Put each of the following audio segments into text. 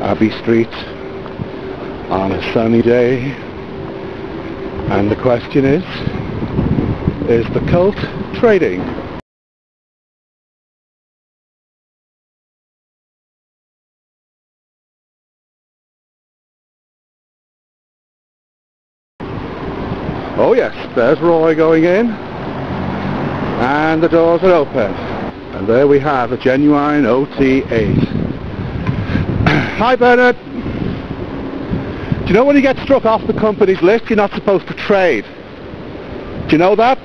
Abbey Street on a sunny day. And the question is is the cult trading? Oh yes, there's Roy going in. And the doors are open. And there we have a genuine OT8 Hi Bernard do you know when you get struck off the company's list you're not supposed to trade do you know that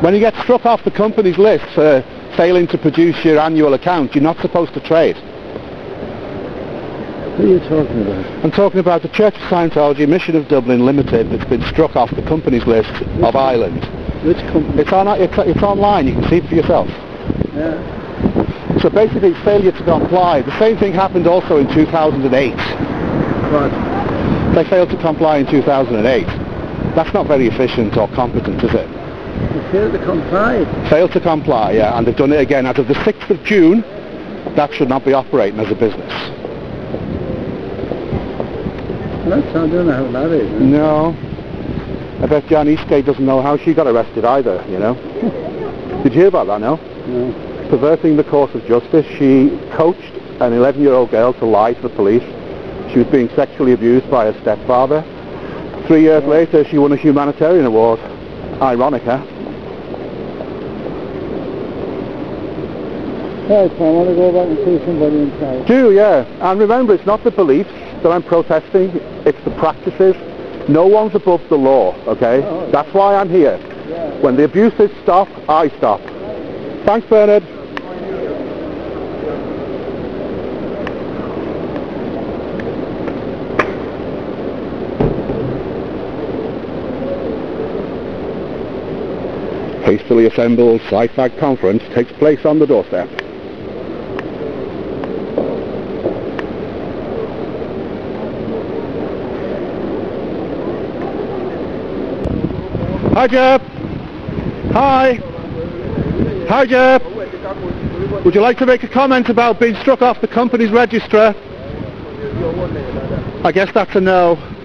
when you get struck off the company's list for failing to produce your annual account you're not supposed to trade What are you talking about? I'm talking about the Church of Scientology Mission of Dublin Limited that's been struck off the company's list of Ireland. Which company? It's, on, it's, it's online, you can see it for yourself. Yeah. So basically failure to comply. The same thing happened also in 2008. What? They failed to comply in 2008. That's not very efficient or competent, is it? You failed to comply. Failed to comply, yeah, and they've done it again. As of the 6th of June, that should not be operating as a business. That's, I don't know how that is. No. I bet Jan Eastgate doesn't know how she got arrested either, you know. Did you hear about that, no? No. Perverting the course of justice, she coached an 11-year-old girl to lie to the police. She was being sexually abused by her stepfather. Three years later, she won a humanitarian award. Ironic, huh? So I want to go back and see somebody inside. Do, yeah. And remember, it's not the beliefs that I'm protesting, it's the practices. No one's above the law, okay? Oh. That's why I'm here. Yeah. When the abuses stop, I stop. Thanks, Bernard. Hastily assembled SciFAG conference takes place on the doorstep. Hi, Jeb. Hi. Hi, Jeb. Would you like to make a comment about being struck off the company's register? I guess that's a no.